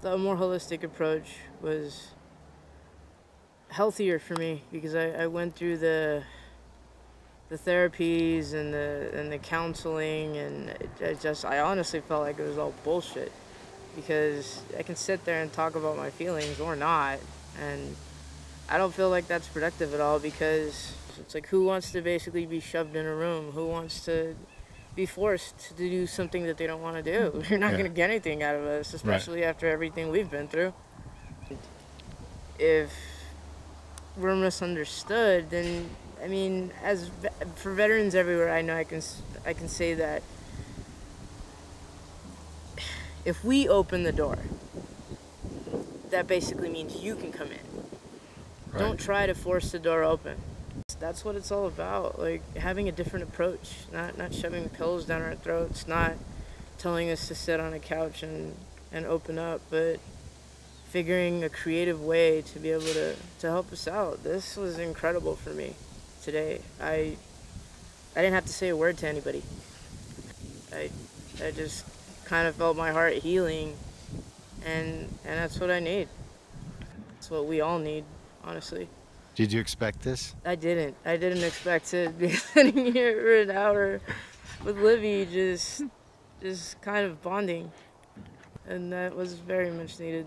the more holistic approach was healthier for me because I, I went through the the therapies and the and the counseling and it, it just I honestly felt like it was all bullshit because I can sit there and talk about my feelings or not. And I don't feel like that's productive at all because it's like who wants to basically be shoved in a room? Who wants to be forced to do something that they don't want to do you're not Yeah. going to get anything out of us especially after everything we've been through if we're misunderstood, then I mean, as for veterans everywhere, I know I can I can say that if we open the door, that basically means you can come in. Don't try to force the door open. That's what it's all about. Like having a different approach, not not shoving pills down our throats, not telling us to sit on a couch and and open up, but figuring a creative way to be able to, to help us out. This was incredible for me today. I I didn't have to say a word to anybody. I I just kind of felt my heart healing and and that's what I need. It's what we all need, honestly. Did you expect this? I didn't. I didn't expect to be sitting here for an hour with Libby, just, just kind of bonding, and that was very much needed.